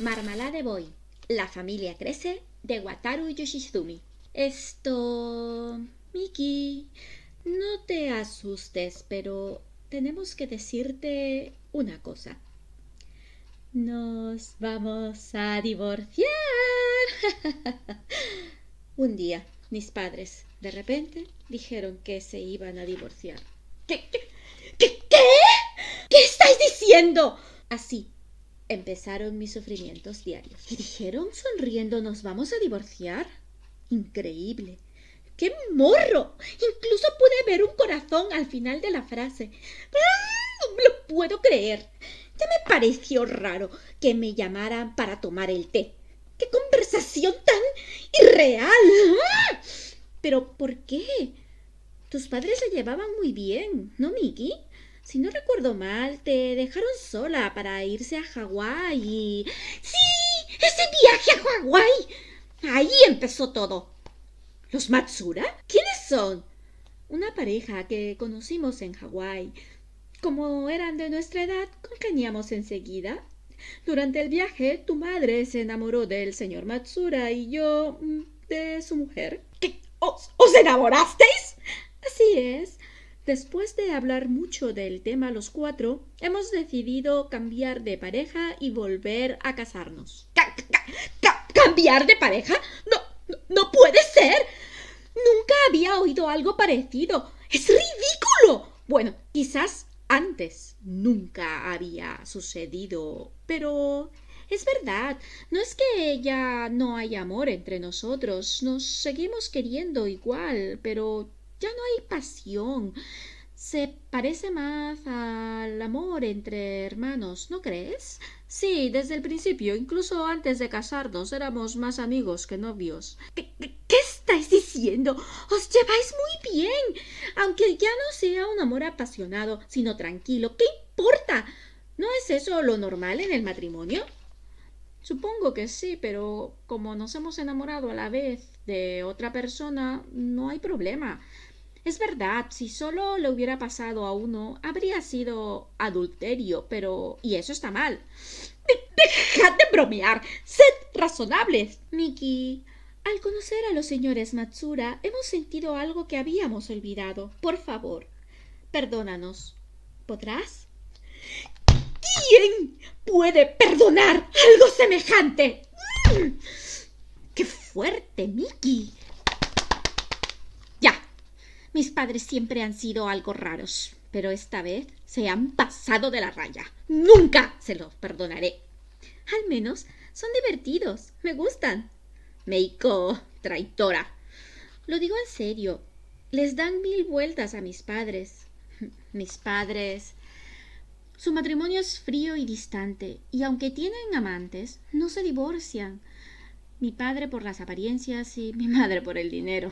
Marmalade Boy. La familia crece de Wataru Yoshizumi. Esto... Miki, no te asustes, pero tenemos que decirte una cosa. Nos vamos a divorciar. Un día, mis padres, de repente, dijeron que se iban a divorciar. ¿Qué? ¿Qué? ¿Qué? ¿Qué estáis diciendo? Así, Empezaron mis sufrimientos diarios. Y dijeron sonriendo, ¿nos vamos a divorciar? Increíble. ¡Qué morro! Incluso pude ver un corazón al final de la frase. ¡Ah! No lo puedo creer. Ya me pareció raro que me llamaran para tomar el té. ¡Qué conversación tan irreal! ¡Ah! ¿Pero por qué? Tus padres se llevaban muy bien, ¿no, Miki? Si no recuerdo mal, te dejaron sola para irse a Hawái y... ¡Sí! ¡Ese viaje a Hawái! Ahí empezó todo. ¿Los Matsura? ¿Quiénes son? Una pareja que conocimos en Hawái. Como eran de nuestra edad, congeniamos enseguida. Durante el viaje, tu madre se enamoró del señor Matsura y yo mm, de su mujer. ¿Os, ¿Os enamorasteis? Así es. Después de hablar mucho del tema los cuatro, hemos decidido cambiar de pareja y volver a casarnos. ¿Cambiar de pareja? No, no, puede ser. Nunca había oído algo parecido. Es ridículo. Bueno, quizás antes nunca había sucedido, pero es verdad, no es que ya no hay amor entre nosotros, nos seguimos queriendo igual, pero ya no hay pasión. Se parece más al amor entre hermanos, ¿no crees? Sí, desde el principio, incluso antes de casarnos, éramos más amigos que novios. ¿Qué, qué, estáis diciendo? Os lleváis muy bien. Aunque ya no sea un amor apasionado, sino tranquilo. ¿Qué importa? ¿No es eso lo normal en el matrimonio? Supongo que sí, pero como nos hemos enamorado a la vez de otra persona, no hay problema. Es verdad, si solo le hubiera pasado a uno, habría sido adulterio, pero... y eso está mal. Dejad de bromear. Sed razonables. Miki, al conocer a los señores Matsura, hemos sentido algo que habíamos olvidado. Por favor, perdónanos. ¿Podrás? ¿Quién puede perdonar algo semejante? Mm. ¡Qué fuerte, Miki! Mis padres siempre han sido algo raros, pero esta vez se han pasado de la raya. Nunca se los perdonaré. Al menos son divertidos. Me gustan. Meiko, traitora. Lo digo en serio. Les dan mil vueltas a mis padres. Mis padres. Su matrimonio es frío y distante, y aunque tienen amantes, no se divorcian. Mi padre por las apariencias y mi madre por el dinero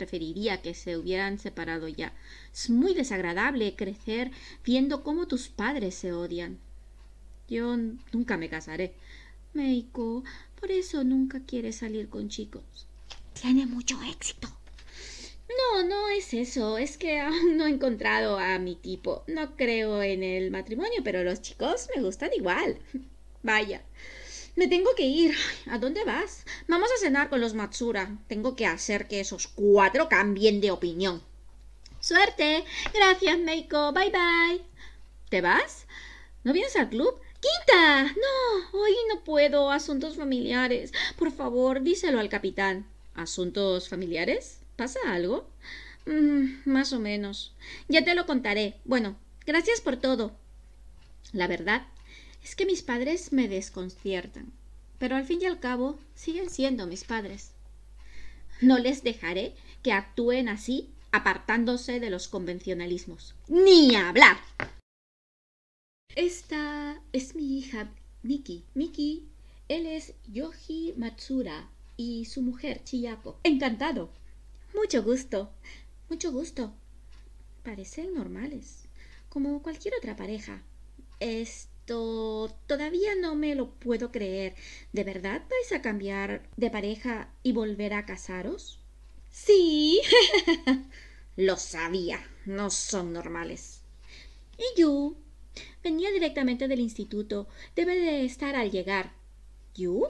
preferiría que se hubieran separado ya. Es muy desagradable crecer viendo cómo tus padres se odian. Yo nunca me casaré. Meiko, por eso nunca quieres salir con chicos. Tiene mucho éxito. No, no es eso, es que aún no he encontrado a mi tipo. No creo en el matrimonio, pero los chicos me gustan igual. Vaya, me tengo que ir. ¿A dónde vas? Vamos a cenar con los Matsura. Tengo que hacer que esos cuatro cambien de opinión. Suerte. Gracias, Meiko. Bye bye. ¿Te vas? ¿No vienes al club? ¡Quinta! No, hoy no puedo. Asuntos familiares. Por favor, díselo al capitán. ¿Asuntos familiares? ¿Pasa algo? Mm, más o menos. Ya te lo contaré. Bueno, gracias por todo. La verdad es que mis padres me desconciertan, pero al fin y al cabo siguen siendo mis padres. No les dejaré que actúen así, apartándose de los convencionalismos. ¡Ni hablar! Esta es mi hija Miki. Miki, él es Yoji Matsura y su mujer Chiyako. Encantado. Mucho gusto. Mucho gusto. Parecen normales, como cualquier otra pareja. Es todavía no me lo puedo creer. ¿De verdad vais a cambiar de pareja y volver a casaros? Sí. lo sabía. No son normales. ¿Y yo? Venía directamente del instituto. Debe de estar al llegar. ¿Yu?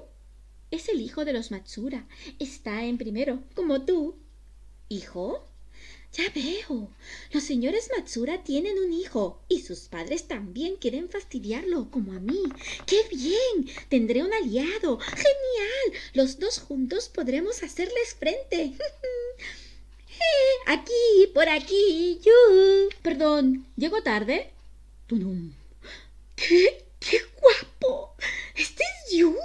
Es el hijo de los Matsura. Está en primero, como tú. ¿Hijo? Ya veo. Los señores Matsura tienen un hijo y sus padres también quieren fastidiarlo, como a mí. ¡Qué bien! Tendré un aliado. ¡Genial! Los dos juntos podremos hacerles frente. eh, aquí, por aquí, yo. Perdón, ¿llego tarde? Tunum. ¿Qué? ¡Qué guapo! ¿Este es Yu?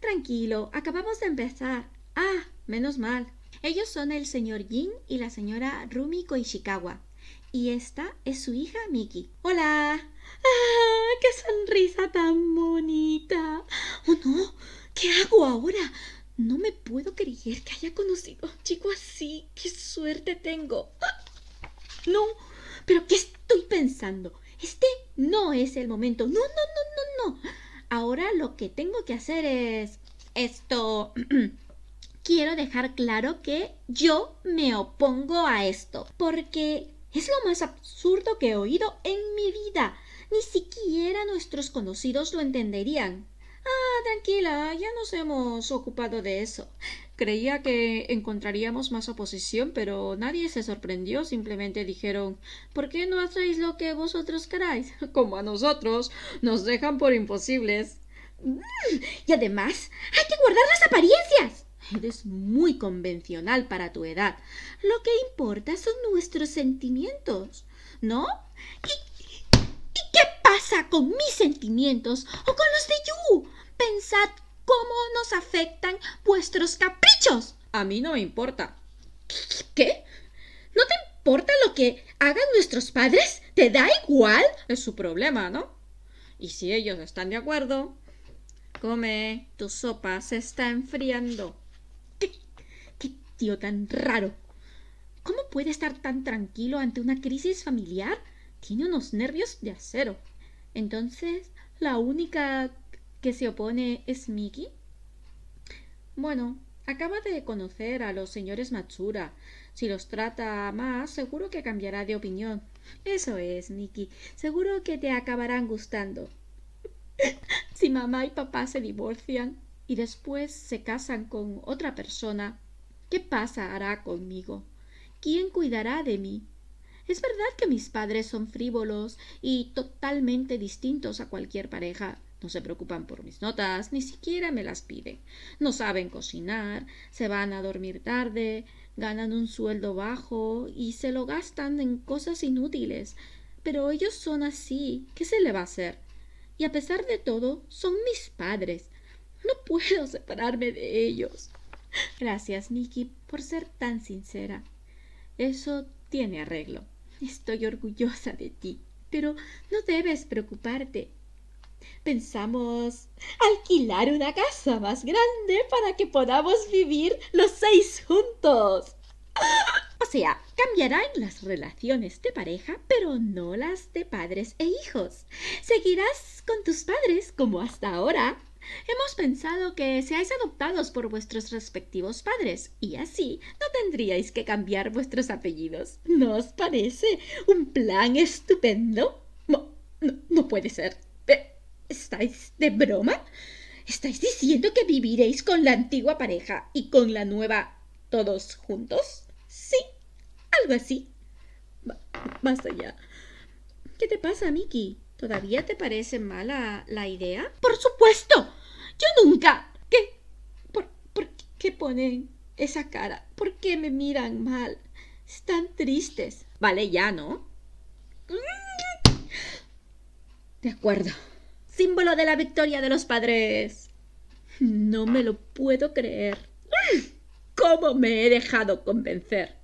Tranquilo, acabamos de empezar. Ah, menos mal. Ellos son el señor Jin y la señora Rumi Koishikawa. Y esta es su hija Miki. ¡Hola! ¡Ah! ¡Qué sonrisa tan bonita! ¡Oh no! ¿Qué hago ahora? No me puedo creer que haya conocido a un chico así. ¡Qué suerte tengo! No, pero ¿qué estoy pensando? Este no es el momento. No, no, no, no, no. Ahora lo que tengo que hacer es esto. quiero dejar claro que yo me opongo a esto, porque es lo más absurdo que he oído en mi vida. Ni siquiera nuestros conocidos lo entenderían. Ah, tranquila, ya nos hemos ocupado de eso. Creía que encontraríamos más oposición, pero nadie se sorprendió. Simplemente dijeron ¿Por qué no hacéis lo que vosotros queráis? Como a nosotros nos dejan por imposibles. Mm, y además hay que guardar las apariencias. Eres muy convencional para tu edad. Lo que importa son nuestros sentimientos, ¿no? ¿Y, ¿y qué pasa con mis sentimientos o con los de Yu? Pensad cómo nos afectan vuestros caprichos. A mí no me importa. ¿Qué? ¿No te importa lo que hagan nuestros padres? ¿Te da igual? Es su problema, ¿no? Y si ellos están de acuerdo, come, tu sopa se está enfriando tan raro. ¿Cómo puede estar tan tranquilo ante una crisis familiar? Tiene unos nervios de acero. Entonces, ¿la única que se opone es Miki? Bueno, acaba de conocer a los señores Matsura. Si los trata más, seguro que cambiará de opinión. Eso es, Miki. Seguro que te acabarán gustando. si mamá y papá se divorcian y después se casan con otra persona, ¿Qué pasa hará conmigo? ¿Quién cuidará de mí? Es verdad que mis padres son frívolos y totalmente distintos a cualquier pareja. No se preocupan por mis notas, ni siquiera me las piden. No saben cocinar, se van a dormir tarde, ganan un sueldo bajo y se lo gastan en cosas inútiles. Pero ellos son así. ¿Qué se le va a hacer? Y a pesar de todo, son mis padres. No puedo separarme de ellos. Gracias, Nicky, por ser tan sincera. Eso tiene arreglo. Estoy orgullosa de ti, pero no debes preocuparte. Pensamos alquilar una casa más grande para que podamos vivir los seis juntos. O sea, cambiarán las relaciones de pareja, pero no las de padres e hijos. Seguirás con tus padres como hasta ahora Hemos pensado que seáis adoptados por vuestros respectivos padres y así no tendríais que cambiar vuestros apellidos. ¿No os parece un plan estupendo? No, no, puede ser. ¿Estáis de broma? ¿Estáis diciendo que viviréis con la antigua pareja y con la nueva todos juntos? Sí, algo así. más allá. ¿Qué te pasa, Miki? ¿Todavía te parece mala la idea? Por supuesto. Yo nunca. ¿Qué? ¿Por, qué ponen esa cara? ¿Por qué me miran mal? Están tristes. Vale, ya, ¿no? De acuerdo. Símbolo de la victoria de los padres. No me lo puedo creer. ¿Cómo me he dejado convencer?